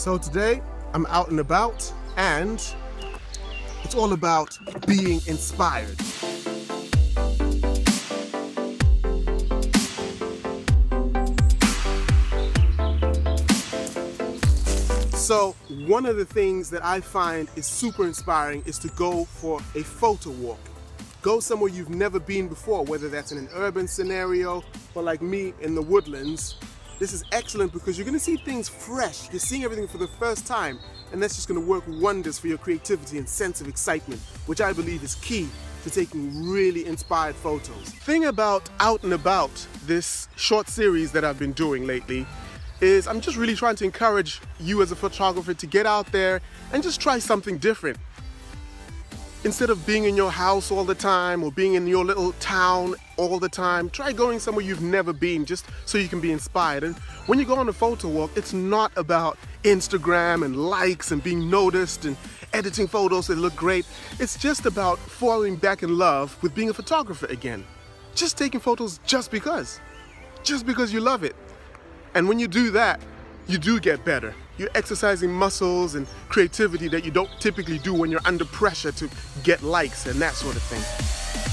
So today I'm out and about and it's all about being inspired. So one of the things that I find is super inspiring is to go for a photo walk. Go somewhere you've never been before, whether that's in an urban scenario or like me in the woodlands. This is excellent because you're gonna see things fresh. You're seeing everything for the first time and that's just gonna work wonders for your creativity and sense of excitement, which I believe is key to taking really inspired photos. Thing about Out and About, this short series that I've been doing lately, is I'm just really trying to encourage you as a photographer to get out there and just try something different. Instead of being in your house all the time or being in your little town all the time, try going somewhere you've never been just so you can be inspired. And when you go on a photo walk, it's not about Instagram and likes and being noticed and editing photos that look great. It's just about falling back in love with being a photographer again. Just taking photos just because. Just because you love it. And when you do that, you do get better. You're exercising muscles and creativity that you don't typically do when you're under pressure to get likes and that sort of thing.